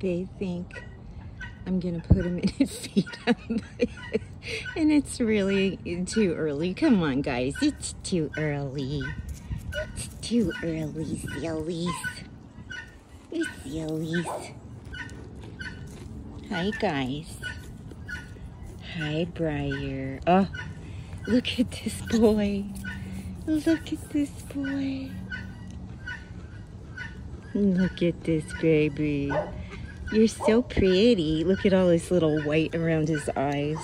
they think I'm gonna put him in and feed him. and it's really too early. Come on, guys, it's too early. It's too early, sillies. You sillies. Hi, guys. Hi, Briar. Oh, look at this boy. Look at this boy. Look at this baby. You're so pretty. Look at all this little white around his eyes.